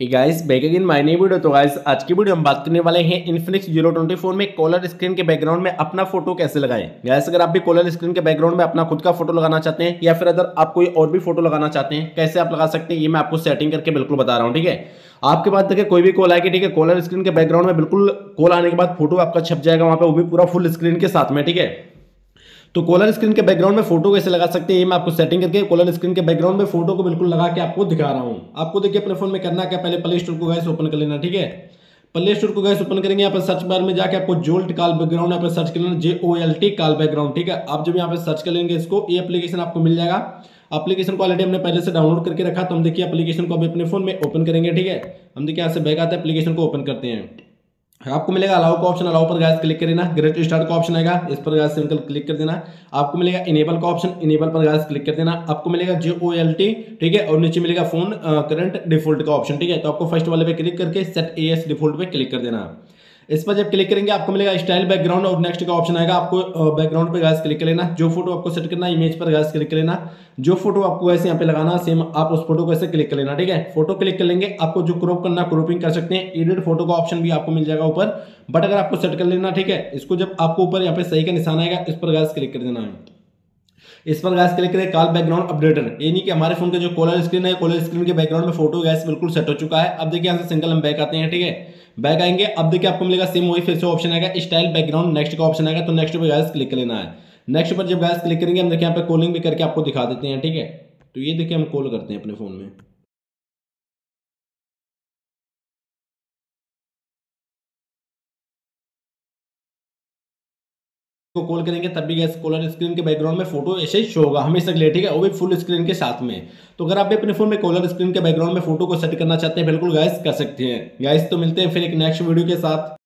Guys back again my new video तो guys आज की वीडियो हम बात करने वाले हैं इन्फिनिक्स ज़ीरो ट्वेंटी फोर में कॉलर स्क्रीन के बैकग्राउंड में अपना फ़ोटो कैसे लगाएँ? गाइस अगर आप भी कॉलर स्क्रीन के बैकग्राउंड में अपना खुद का फ़ोटो लगाना चाहते हैं, या फिर अगर आप कोई और भी फ़ोटो लगाना चाहते हैं, कैसे आप लगा सकते हैं, ये मैं आपको सेटिंग करके बिल्कुल बता रहा हूँ, ठीक है? आपके पास देखिए, कोई भी कॉल आएगी, ठीक है? कॉलर स्क्रीन के बैकग्राउंड में बिल्कुल कॉल आने के बाद फ़ोटो आपका छप जाएगा, वहाँ पर वो भी पूरा फुल स्क्रीन के साथ में, ठीक है? तो कॉलर स्क्रीन के बैकग्राउंड में फ़ोटो कैसे लगा सकते हैं? ये मैं आपको सेटिंग करके कॉलर स्क्रीन के बैकग्राउंड में फ़ोटो को बिल्कुल लगा के आपको दिखा रहा हूँ। आपको देखिए अपने फ़ोन में करना क्या पहले प्ले स्टोर को गैस ओपन कर लेना, ठीक है? प्ले स्टोर को गैस ओपन करेंगे, यहाँ पर सर्च बार में जाके आपको जोल्ट काल बैकग्राउंड यहाँ पर सर्च कर लेना J O L T call background ठीक है? आप जब यहाँ पर सर्च कर लेंगे इसको, ये एप्लीकेशन आपको मिल जाएगा। एप्लीकेशन को ऑलरेडी हमने पहले से डाउनलोड करके रखा तो हम देखिए एप्लीकेशन को अभी अपने फ़ोन में ओपन करेंगे, ठीक है? हम देखिए यहाँ से बैग आता है एप्लीकेशन को ओपन करते हैं। आपको मिलेगा अलाउ का ऑप्शन अलाउ पर गैस क्लिक कर देना। ग्रेट स्टार्ट का ऑप्शन आएगा। इस पर गैस सिंपल क्लिक कर देना। आपको मिलेगा इनेबल का ऑप्शन इनेबल पर गैस क्लिक कर देना। आपको मिलेगा जे ओ एल टी ठीक है? और नीचे मिलेगा फ़ोन करंट डिफ़ॉल्ट का ऑप्शन ठीक है? तो आपको फ़र्स्ट वाले पे क्लिक करके सेट ए एस डिफ़ॉल्ट पे क्लिक कर देना। इस पर जब क्लिक करेंगे, आपको मिलेगा स्टाइल बैकग्राउंड और नेक्स्ट का ऑप्शन आएगा। आपको बैकग्राउंड पर गैस क्लिक कर लेना। जो फ़ोटो आपको सेट करना इमेज पर गैस क्लिक कर लेना। जो फ़ोटो आपको ऐसे यहाँ पे लगाना सेम आप उस फ़ोटो को ऐसे क्लिक कर लेना, ठीक है? फ़ोटो क्लिक कर लेंगे, आपको जो क्रॉप करना क्रोपिंग कर सकते हैं। एडिट फ़ोटो का ऑप्शन भी आपको मिल जाएगा ऊपर। बट अगर आपको सेट कर लेना, ठीक है? इसको जब आपको ऊपर यहाँ पे सही का निशान आएगा, इस पर गैस क्लिक कर देना। है इस पर गैस क्लिक करें कॉल बैकग्राउंड अपडेटर यानी कि हमारे फ़ोन का जो कॉलर स्क्रीन है कॉलर स्क्रीन के बैकग्राउंड में फ़ोटो गैस बिल्कुल सेट हो चुका है। अब देखिए यहाँ से सिंगल हम बैक आते हैं, ठीक है? बैक आएँगे, अब देखिए आपको मिलेगा सेम वही फिर से ऑप्शन आएगा स्टाइल बैकग्राउंड नेक्स्ट का ऑप्शन आएगा तो नेक्स्ट पर गैस क्लिक लेना है। नेक्स्ट पर जब गैस क्लिक करेंगे, हम देखिए यहाँ पर कॉलिंग भी करके आपको दिखा देते हैं, ठीक है? तो ये देखिए हम कॉल करते हैं अपने फ़ोन में। को कॉल करेंगे, तब भी गैस कॉलर स्क्रीन के बैकग्राउंड में फ़ोटो ऐसे ही शो होगा। हमेशा के लिए ठीक है? वो भी फुल स्क्रीन के साथ में। तो अगर आप भी अपने फ़ोन में कॉलर स्क्रीन के बैकग्राउंड में फ़ोटो को सेट करना चाहते हैं, बिल्कुल गैस कर सकते हैं। गैस तो मिलते हैं फिर एक नेक्स्ट वीडियो के साथ।